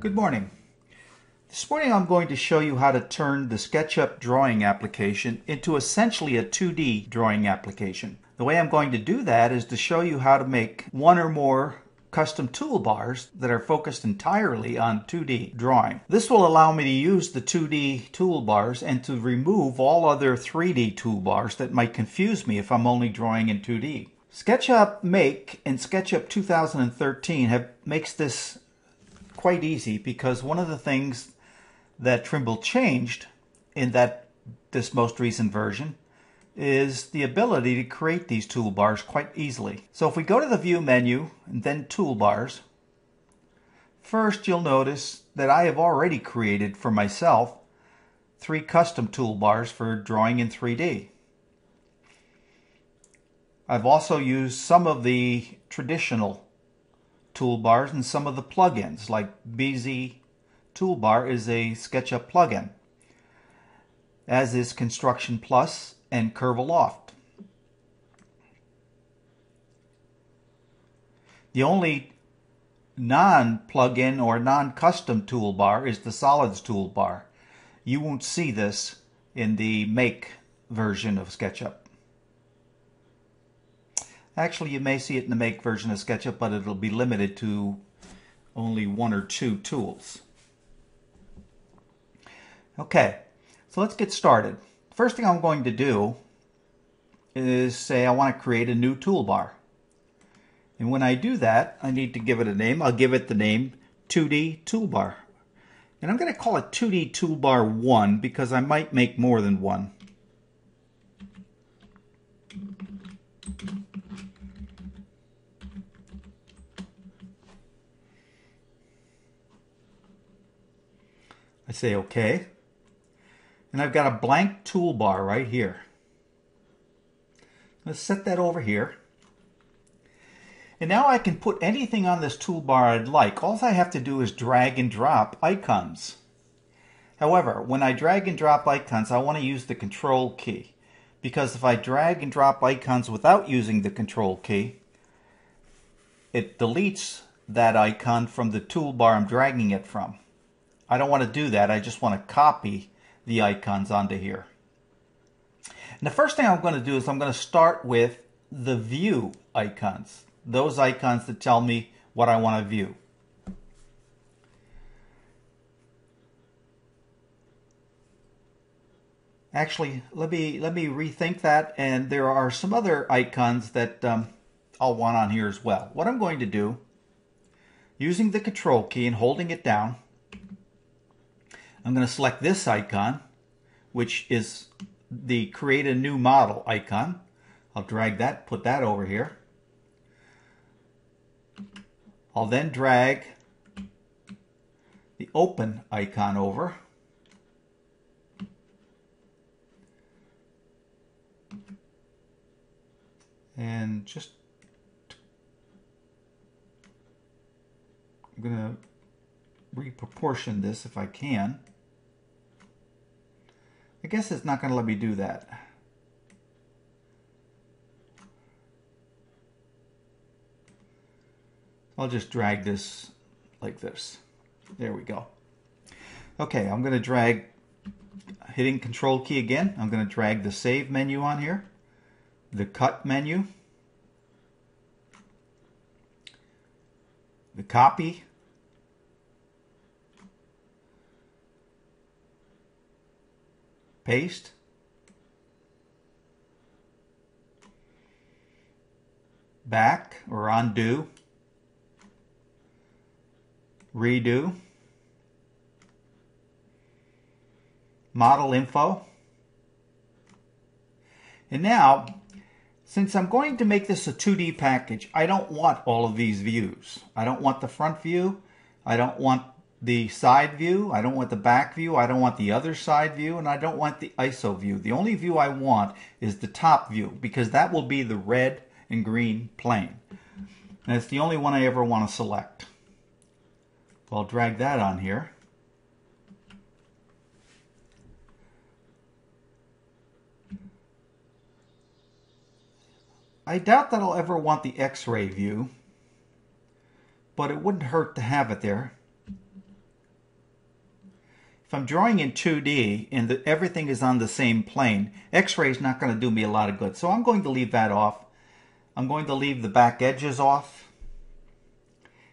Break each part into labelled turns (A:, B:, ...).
A: Good morning. This morning I'm going to show you how to turn the SketchUp drawing application into essentially a 2D drawing application. The way I'm going to do that is to show you how to make one or more custom toolbars that are focused entirely on 2D drawing. This will allow me to use the 2D toolbars and to remove all other 3D toolbars that might confuse me if I'm only drawing in 2D. SketchUp Make and SketchUp 2013 have makes this quite easy because one of the things that Trimble changed in that this most recent version is the ability to create these toolbars quite easily. So if we go to the View menu and then Toolbars, first you'll notice that I have already created for myself three custom toolbars for drawing in 3D. I've also used some of the traditional toolbars and some of the plugins like BZ Toolbar is a SketchUp plugin as is Construction Plus and Curviloft. The only non-plugin or non-custom toolbar is the Solids toolbar. You won't see this in the Make version of SketchUp. Actually, you may see it in the Make version of SketchUp, but it'll be limited to only one or two tools. Okay, so let's get started. First thing I'm going to do is say I want to create a new toolbar. And when I do that, I need to give it a name. I'll give it the name 2D Toolbar. And I'm going to call it 2D Toolbar 1 because I might make more than one. I say OK and I've got a blank toolbar right here. Let's set that over here. And now I can put anything on this toolbar I'd like. All I have to do is drag and drop icons. However, when I drag and drop icons, I want to use the control key. Because if I drag and drop icons without using the control key, it deletes that icon from the toolbar I'm dragging it from. I don't want to do that. I just want to copy the icons onto here. And the first thing I'm going to do is I'm going to start with the view icons, those icons that tell me what I want to view. Actually, let me let me rethink that, and there are some other icons that um, I'll want on here as well. What I'm going to do, using the control key and holding it down, I'm going to select this icon, which is the create a new model icon. I'll drag that, put that over here. I'll then drag the open icon over. And just, I'm going to reproportion this if I can. I guess it's not going to let me do that. I'll just drag this like this. There we go. Okay, I'm going to drag, hitting control key again, I'm going to drag the save menu on here, the cut menu, the copy, paste, back or undo, redo, model info. And now, since I'm going to make this a 2D package, I don't want all of these views. I don't want the front view. I don't want the side view, I don't want the back view, I don't want the other side view, and I don't want the ISO view. The only view I want is the top view because that will be the red and green plane. And it's the only one I ever want to select. So I'll drag that on here. I doubt that I'll ever want the x-ray view, but it wouldn't hurt to have it there. If I'm drawing in 2D and the, everything is on the same plane, X-ray is not going to do me a lot of good. So I'm going to leave that off. I'm going to leave the back edges off.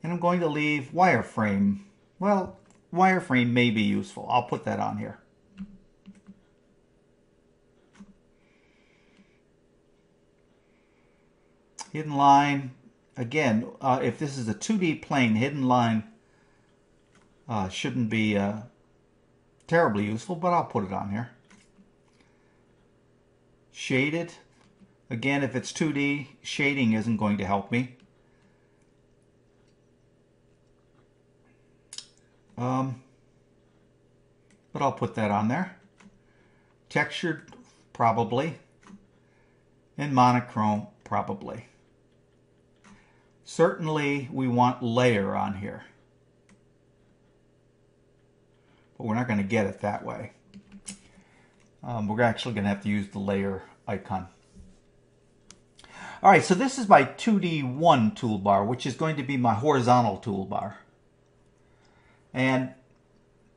A: And I'm going to leave wireframe. Well, wireframe may be useful. I'll put that on here. Hidden line. Again, uh, if this is a 2D plane, hidden line uh, shouldn't be uh, terribly useful, but I'll put it on here. Shaded. Again, if it's 2D, shading isn't going to help me. Um, but I'll put that on there. Textured, probably. And monochrome, probably. Certainly, we want layer on here but we're not going to get it that way. Um, we're actually going to have to use the layer icon. All right, so this is my 2D1 toolbar, which is going to be my horizontal toolbar. And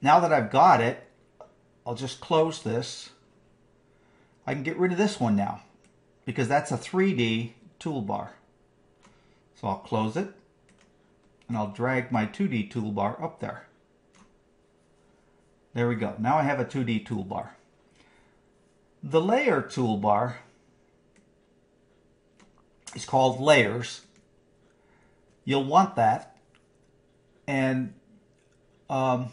A: now that I've got it, I'll just close this. I can get rid of this one now because that's a 3D toolbar. So I'll close it and I'll drag my 2D toolbar up there. There we go. Now I have a 2D toolbar. The layer toolbar is called layers. You'll want that. And um,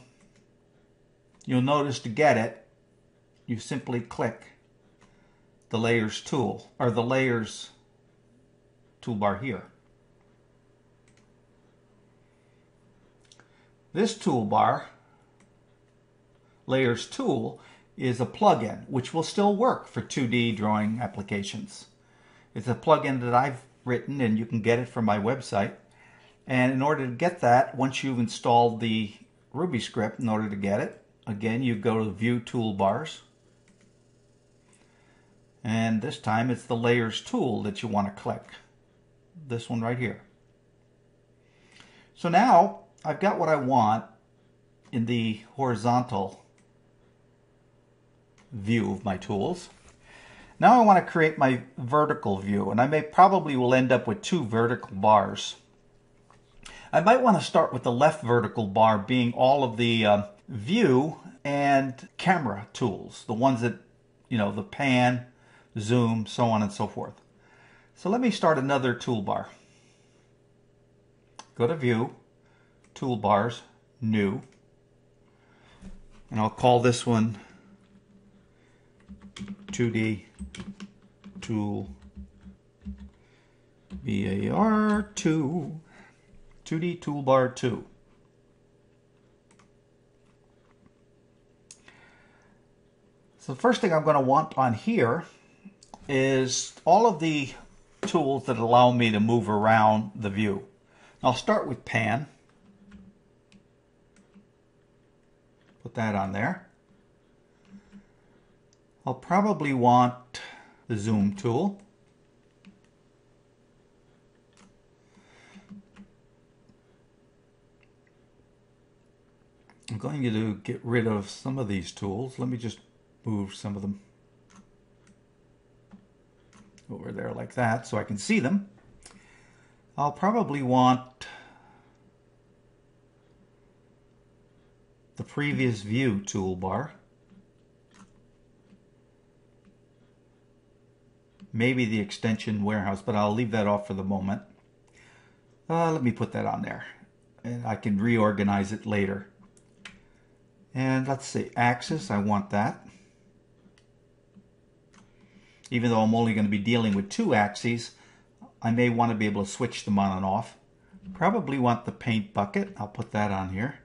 A: you'll notice to get it, you simply click the layers tool or the layers toolbar here. This toolbar Layers tool is a plugin which will still work for 2D drawing applications. It's a plugin that I've written and you can get it from my website. And in order to get that, once you've installed the Ruby script, in order to get it, again, you go to View Toolbars. And this time it's the Layers tool that you want to click. This one right here. So now I've got what I want in the horizontal view of my tools. Now I want to create my vertical view, and I may probably will end up with two vertical bars. I might want to start with the left vertical bar being all of the uh, view and camera tools, the ones that, you know, the pan, zoom, so on and so forth. So let me start another toolbar. Go to View, Toolbars, New, and I'll call this one 2D tool. VAR 2 2D toolbar 2 so the first thing I'm going to want on here is all of the tools that allow me to move around the view. I'll start with pan. Put that on there I'll probably want the zoom tool. I'm going to get rid of some of these tools. Let me just move some of them over there like that so I can see them. I'll probably want the previous view toolbar. Maybe the extension warehouse, but I'll leave that off for the moment. Uh, let me put that on there and I can reorganize it later. And let's see, axis, I want that. Even though I'm only going to be dealing with two axes, I may want to be able to switch them on and off. Probably want the paint bucket. I'll put that on here.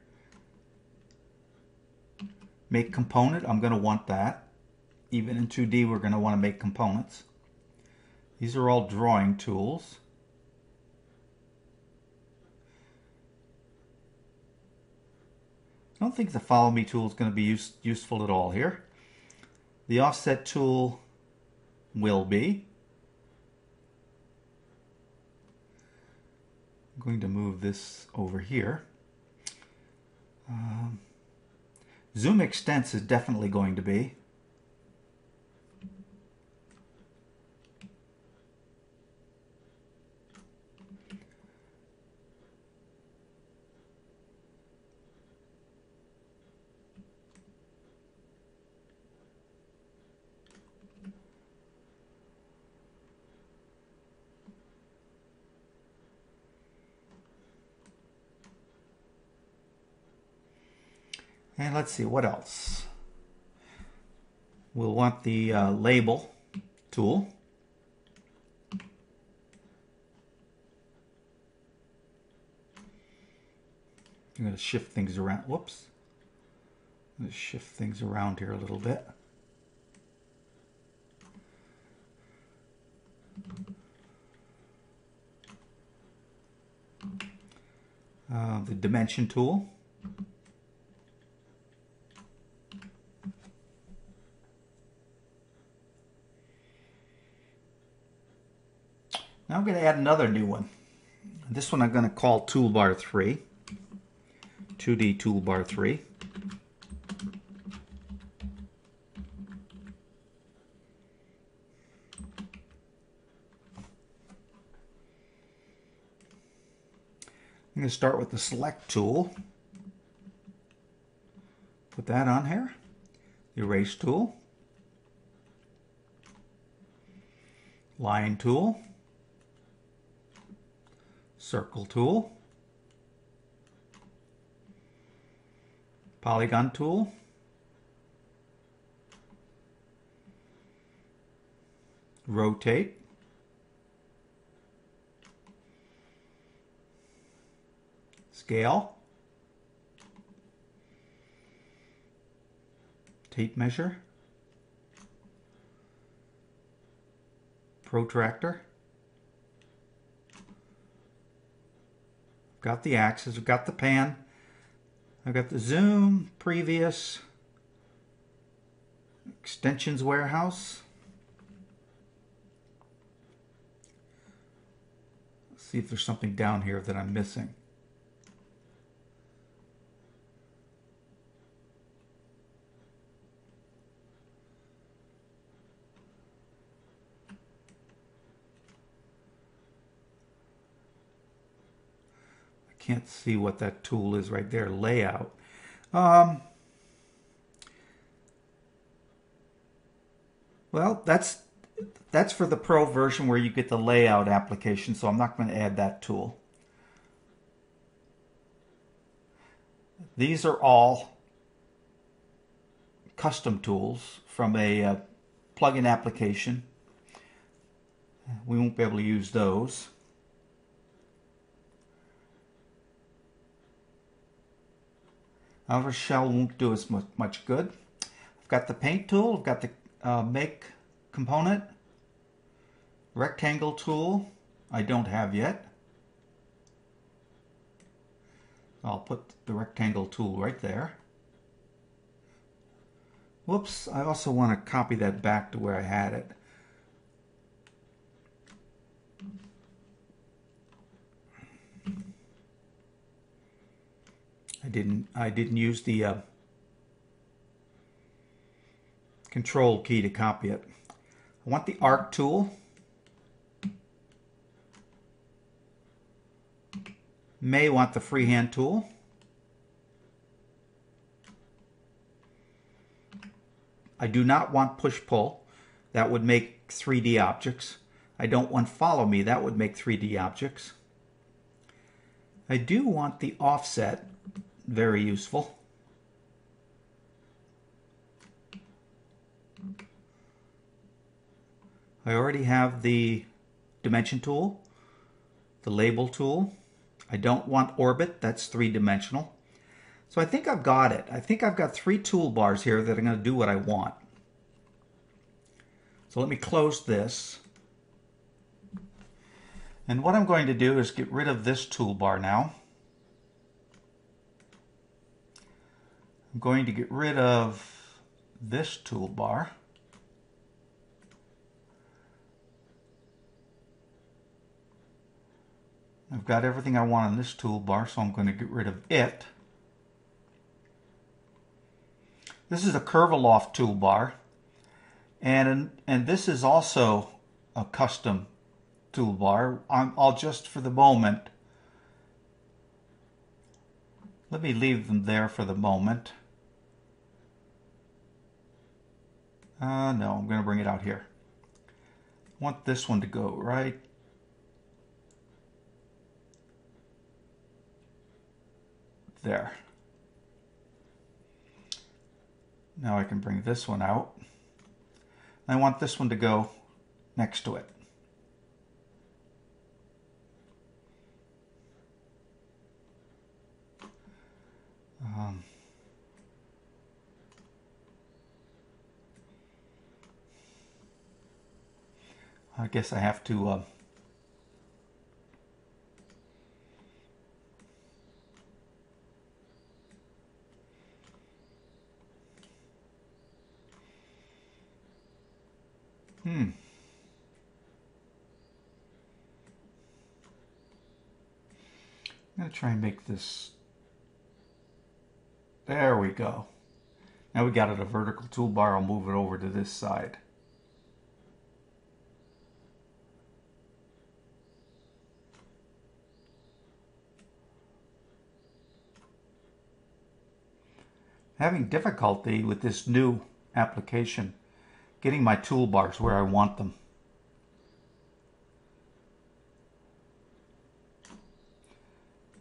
A: Make component, I'm going to want that. Even in 2D, we're going to want to make components. These are all drawing tools. I don't think the follow me tool is going to be use, useful at all here. The offset tool will be. I'm going to move this over here. Um, Zoom Extents is definitely going to be. And let's see, what else? We'll want the uh, label tool. I'm going to shift things around. Whoops. I'm going to shift things around here a little bit. Uh, the dimension tool. I'm going to add another new one. This one I'm going to call Toolbar 3. 2D Toolbar 3. I'm going to start with the Select tool. Put that on here. The Erase tool. Line tool circle tool, polygon tool, rotate, scale, tape measure, protractor, got the axis, I've got the pan, I've got the zoom, previous, extensions warehouse. Let's see if there's something down here that I'm missing. Can't see what that tool is right there, layout. Um, well, that's that's for the pro version where you get the layout application, so I'm not going to add that tool. These are all custom tools from a uh, plugin application. We won't be able to use those. However, shell won't do as much good. I've got the paint tool, I've got the uh, make component, rectangle tool, I don't have yet. I'll put the rectangle tool right there. Whoops, I also want to copy that back to where I had it. Didn't I didn't use the uh, control key to copy it. I want the arc tool. May want the freehand tool. I do not want push-pull. That would make 3D objects. I don't want follow me. That would make 3D objects. I do want the offset very useful. I already have the dimension tool, the label tool. I don't want orbit, that's three-dimensional. So I think I've got it. I think I've got three toolbars here that are going to do what I want. So let me close this. And what I'm going to do is get rid of this toolbar now. I'm going to get rid of this toolbar. I've got everything I want on this toolbar, so I'm going to get rid of it. This is a Curviloft toolbar. And, and this is also a custom toolbar. i will just for the moment, let me leave them there for the moment. Uh, no, I'm going to bring it out here. I want this one to go right there. Now I can bring this one out. I want this one to go next to it. I guess I have to uh, Hmm. I'm going to try and make this. There we go. Now we got it a vertical toolbar. I'll move it over to this side. Having difficulty with this new application getting my toolbars where I want them.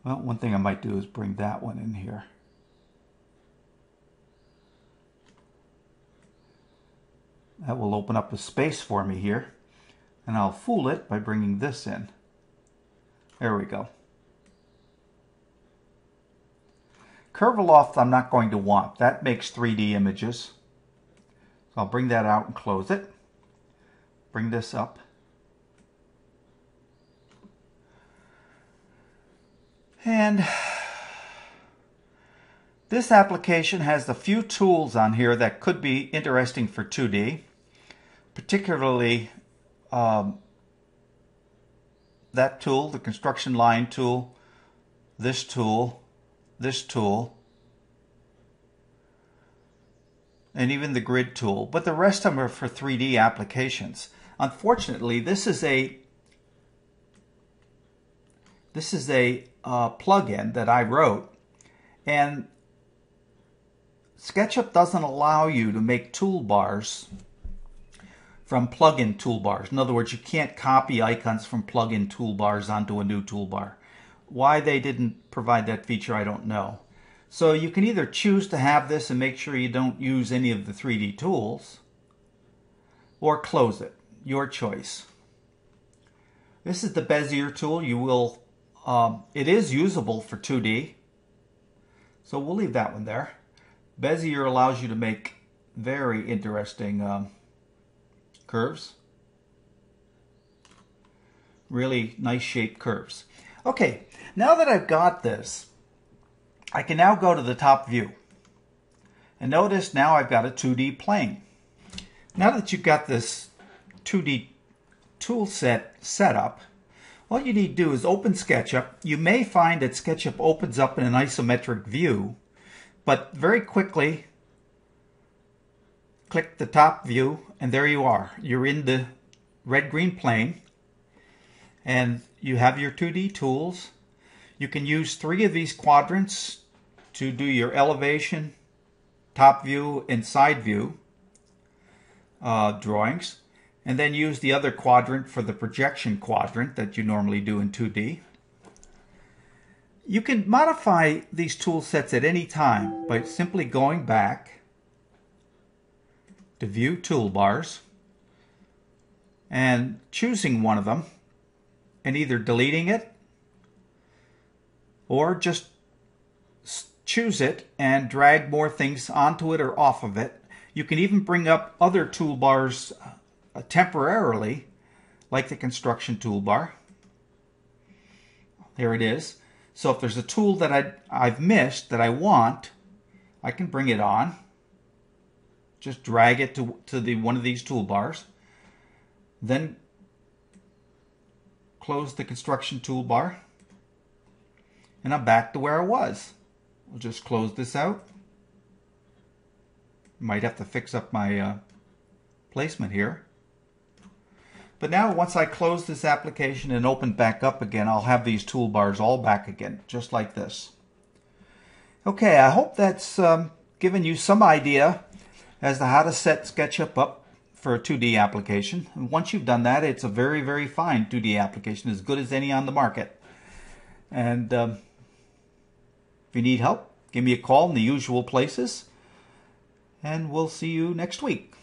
A: Well, one thing I might do is bring that one in here. That will open up a space for me here. And I'll fool it by bringing this in. There we go. Curviloft I'm not going to want. That makes 3D images. So I'll bring that out and close it. Bring this up. And this application has a few tools on here that could be interesting for 2D, particularly um, that tool, the construction line tool, this tool, this tool, and even the grid tool, but the rest of them are for 3D applications. Unfortunately, this is a this is a uh, plugin that I wrote, and SketchUp doesn't allow you to make toolbars from plugin toolbars. In other words, you can't copy icons from plugin toolbars onto a new toolbar. Why they didn't provide that feature, I don't know. So you can either choose to have this and make sure you don't use any of the 3D tools, or close it, your choice. This is the Bezier tool. You will, um, it is usable for 2D, so we'll leave that one there. Bezier allows you to make very interesting um, curves. Really nice shaped curves. Okay, now that I've got this, I can now go to the top view. And notice now I've got a 2D plane. Now that you've got this 2D tool set set up, all you need to do is open SketchUp. You may find that SketchUp opens up in an isometric view, but very quickly click the top view and there you are. You're in the red-green plane and you have your 2D tools. You can use three of these quadrants to do your elevation, top view, and side view uh, drawings. And then use the other quadrant for the projection quadrant that you normally do in 2D. You can modify these tool sets at any time by simply going back to View Toolbars and choosing one of them and either deleting it or just choose it and drag more things onto it or off of it. You can even bring up other toolbars uh, temporarily, like the construction toolbar. There it is. So if there's a tool that I, I've missed that I want, I can bring it on. Just drag it to, to the one of these toolbars. Then close the construction toolbar. And I'm back to where I was. We'll just close this out. Might have to fix up my uh, placement here. But now once I close this application and open back up again, I'll have these toolbars all back again, just like this. Okay, I hope that's um, given you some idea as to how to set SketchUp up for a 2D application. And once you've done that, it's a very, very fine 2D application, as good as any on the market. And um, if you need help, give me a call in the usual places, and we'll see you next week.